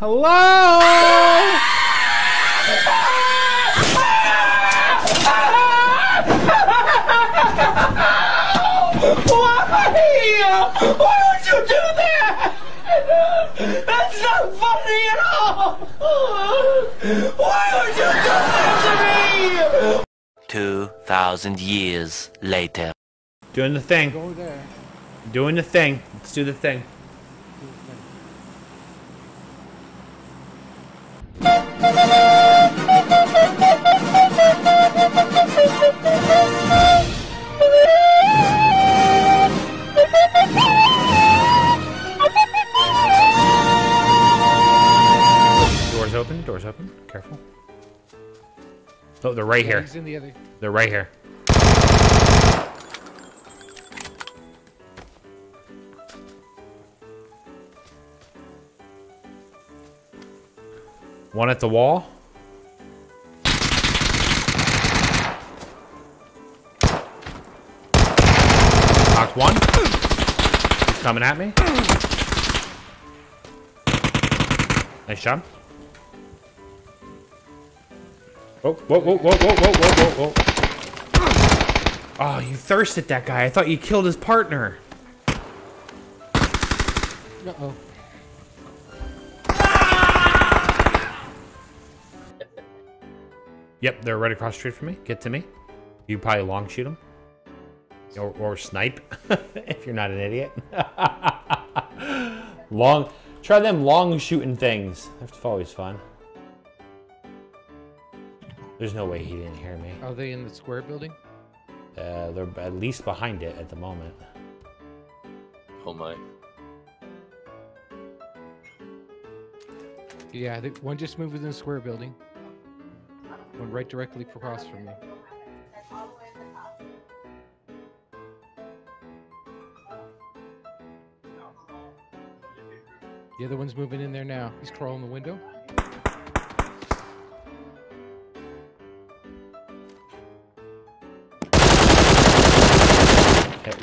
Hello? Why? Why would you do that? That's not funny at all. Why would you do that to me? 2,000 years later. Doing the thing. Go there. Doing the thing. Let's do the thing. Open. Doors open. Careful. Oh, they're right here. He's in the other. They're right here. One at the wall. Knocked one. He's coming at me. Nice job. Whoa, whoa, whoa, whoa, whoa, whoa, whoa, whoa, Oh, you thirsted that guy. I thought you killed his partner. Uh-oh. Yep, they're right across the street from me. Get to me. You probably long shoot them. Or, or snipe, if you're not an idiot. long, try them long shooting things. That's always fun. There's no way he didn't hear me. Are they in the square building? Uh, they're at least behind it at the moment. Oh my. Yeah, they, one just moved within the square building. One right directly across from me. The other one's moving in there now. He's crawling the window.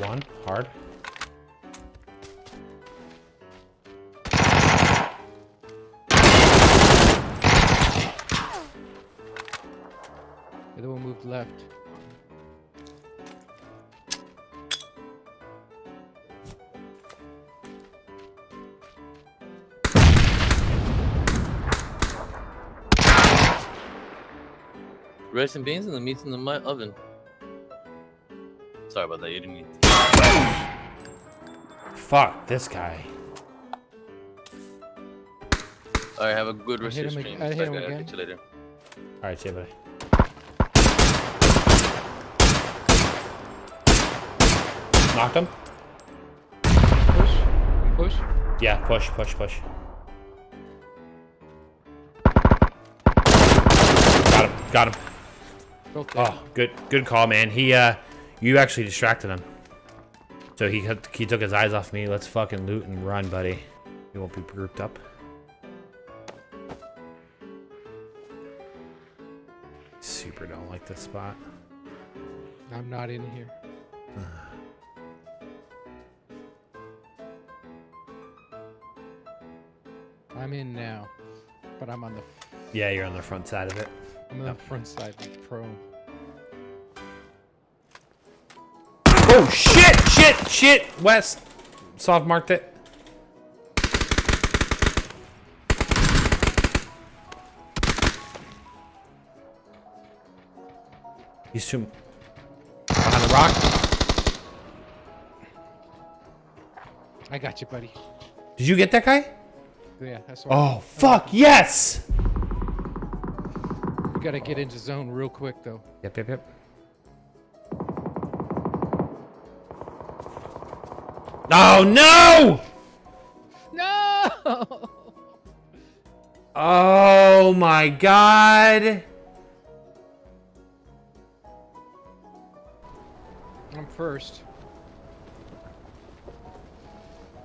One, hard. The other one moved left. Rice and beans and the meat's in the mi- oven. Sorry about that. You didn't mean. Fuck this guy. Alright, have a good rest hit of your him ag- stream. I hit Bye, him guys. again. Catch you later. All right, see you, buddy. Knocked him. Push. Push. Yeah, push, push, push. Got him. Got him. Both dead. Oh, good, good call, man. He, uh, you actually distracted him. So he he took his eyes off me. Let's fucking loot and run, buddy. We won't be grouped up. Super don't like this spot. I'm not in here. I'm in now, but I'm on the Yeah, you're on the front side of it. I'm on the front side, like prone. Oh shit! Shit! West, soft marked it. He's too behind the rock. I got you, buddy. Did you get that guy? Yeah, that's why. Oh fuck! Yes! We gotta get into zone real quick though. Yep, yep, yep. Oh no! No! Oh my god! I'm first.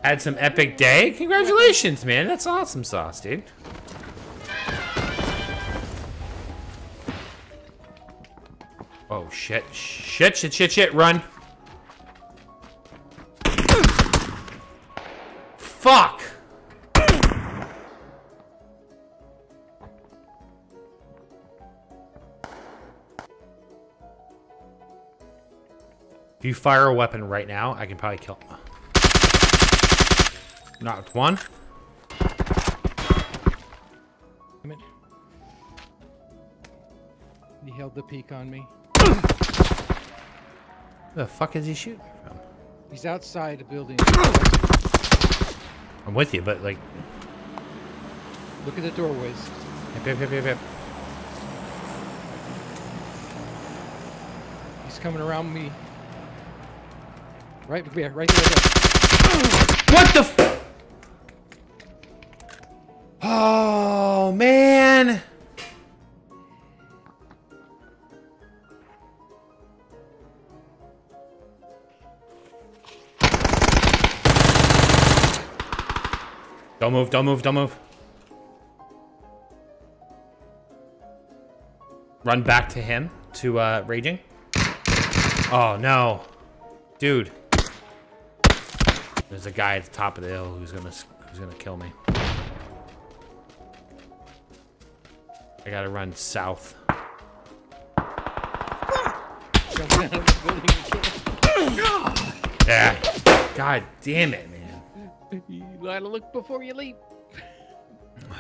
Had some epic day? Congratulations, man. That's awesome sauce, dude. Oh shit. Shit, shit, shit, shit. Run. Fuck! If you fire a weapon right now, I can probably kill him. Not one. Damn it. He held the peak on me. the fuck is he shooting from? He's outside the building. I'm with you, but like, Look at the doorways. yep, yep, yep, yep, yep. He's coming around me. Right, yeah, right there. Right What the? F oh man! Don't move! Don't move! Don't move! Run back to him to uh, raging. Oh no, dude! There's a guy at the top of the hill who's gonna who's gonna kill me. I gotta run south. Jumping out of the building again. Yeah. God damn it. You gotta look before you leap.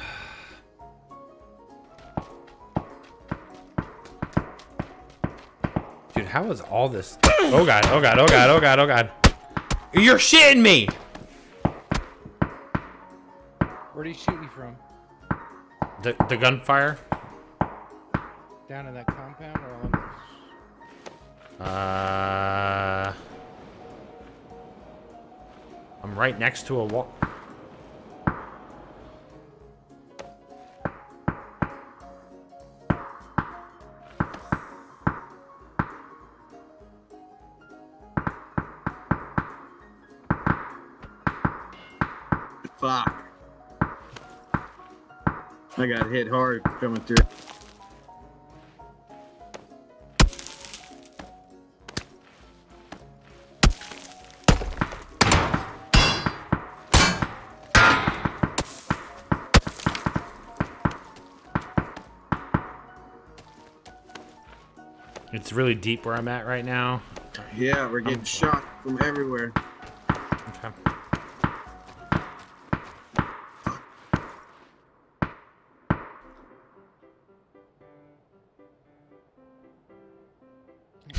Dude, how is all this? Oh god, oh god, oh god, oh god, oh god. You're shitting me! Where did he shoot you from? The, the gunfire? Down in that compound or on the... Uh... I'm right next to a wall. Fuck. I got hit hard coming through. It's really deep where I'm at right now. Yeah, we're getting um, shot from everywhere. Okay.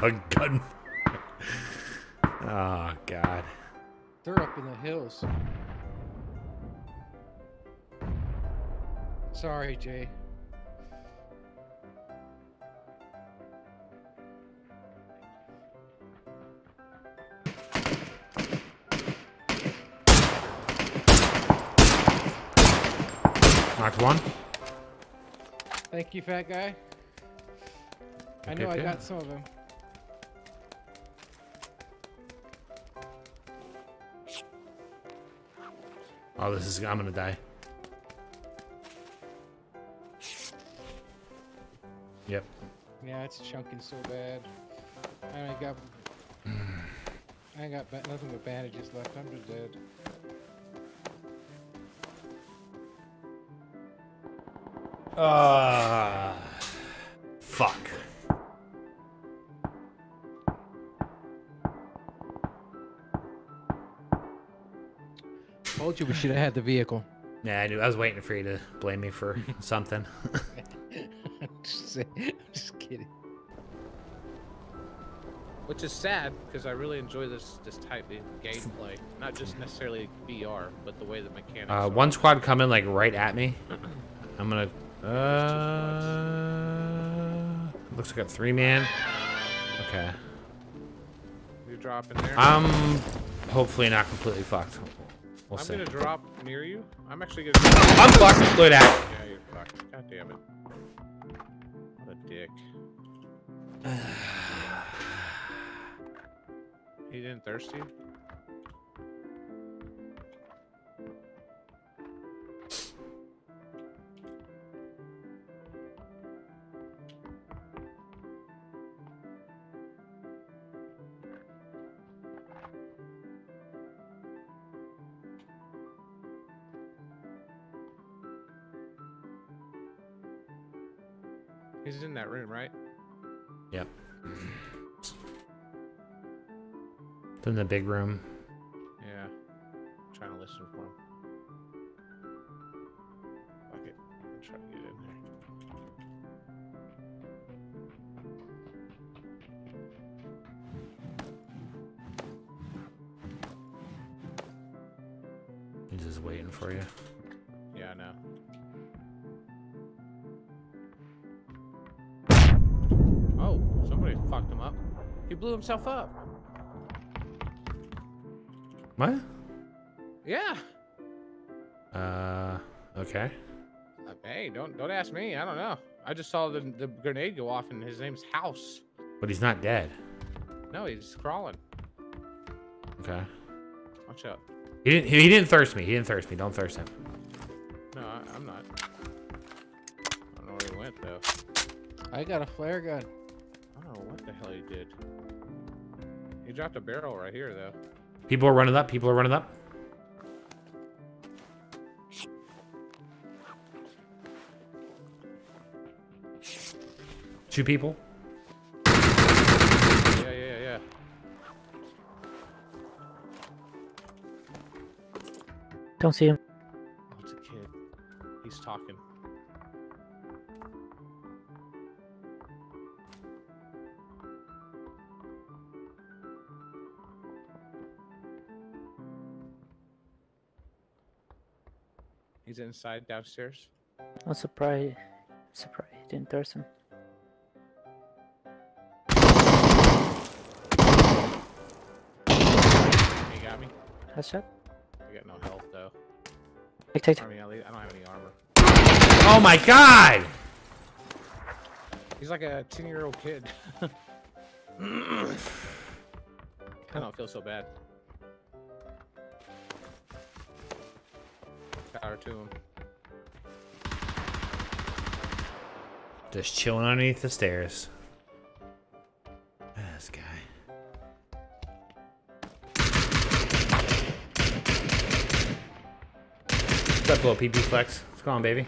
the gun. oh God. They're up in the hills. Sorry, Jay. One. Thank you, fat guy. I Okay, know I got some of them. Oh, this is. I'm gonna die. Yep. Yeah, it's chunking so bad. I ain't got. I ain't got nothing but bandages left. I'm just dead. Uh. Fuck. Told you we should have had the vehicle. Yeah, I knew. I was waiting for you to blame me for something. just, say- just kidding. Which is sad because I really enjoy this this type of gameplay. Not just necessarily VR, but the way the mechanics. Uh, are. one squad coming like right at me. I'm gonna. Uh, looks like a three man. Okay. You drop in there. I'm hopefully not completely fucked. We'll I'm see. gonna drop near you. I'm actually gonna. I'm fucked. Look at that. Yeah, you're fucked. God damn it. What a dick. he didn't thirsty? He's in that room, right? Yep. It's in the big room. Yeah. I'm trying to listen for him. Fuck it. I'm trying to get in there. He's just waiting for you. Blew himself up. What? Yeah. Uh, okay. Uh, Hey, don't don't ask me. I don't know. I just saw the the grenade go off in his name's house. But he's not dead. No, he's crawling. Okay. Watch out. He didn't. He didn't thirst me. He didn't thirst me. Don't thirst him. No, I, I'm not. I don't know where he went though. I got a flare gun. I don't know what the hell he did. He dropped a barrel right here though. People are running up. People are running up. Two people. Yeah, yeah, yeah, yeah. Don't see him. Oh, it's a kid. He's talking. Inside downstairs. Oh, I'm surprised. Surprised he didn't thirst him. He got me. Headshot. I got no health though. Take, take, I mean, I don't have any armor. Oh my god! He's like a 10 year old kid. I don't feel so bad. Power to him. Just chilling underneath the stairs. Ah, this guy. What's up, little PP flex? What's going on, baby?